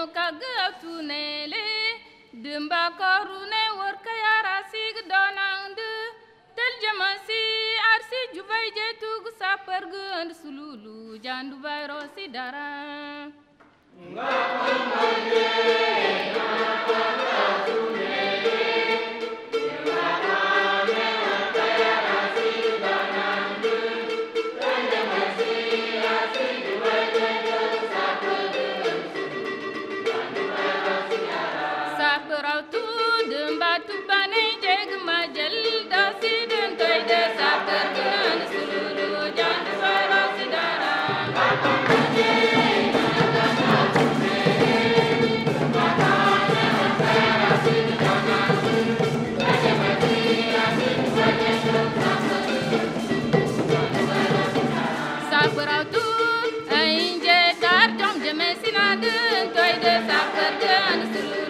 no kagga tunele dumba korune worka yara sig donand. tel jamasi arsi juvay jetug sapergu and sululu jandu bayro sidara Toy de sa kërgën sulu